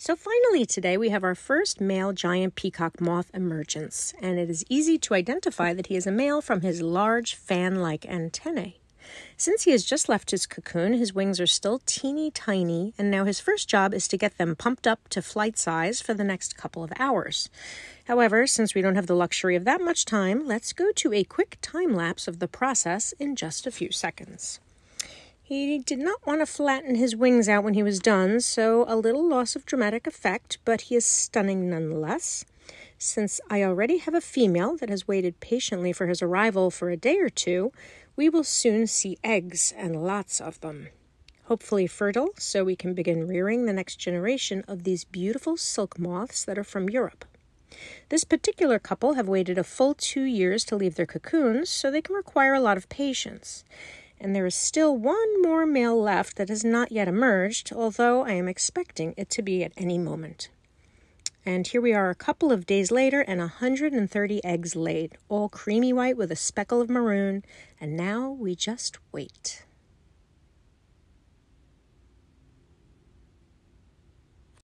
So finally today we have our first male giant peacock moth emergence, and it is easy to identify that he is a male from his large fan-like antennae. Since he has just left his cocoon, his wings are still teeny tiny, and now his first job is to get them pumped up to flight size for the next couple of hours. However, since we don't have the luxury of that much time, let's go to a quick time lapse of the process in just a few seconds. He did not want to flatten his wings out when he was done, so a little loss of dramatic effect, but he is stunning nonetheless. Since I already have a female that has waited patiently for his arrival for a day or two, we will soon see eggs and lots of them. Hopefully fertile, so we can begin rearing the next generation of these beautiful silk moths that are from Europe. This particular couple have waited a full two years to leave their cocoons, so they can require a lot of patience and there is still one more male left that has not yet emerged, although I am expecting it to be at any moment. And here we are a couple of days later and 130 eggs laid, all creamy white with a speckle of maroon, and now we just wait.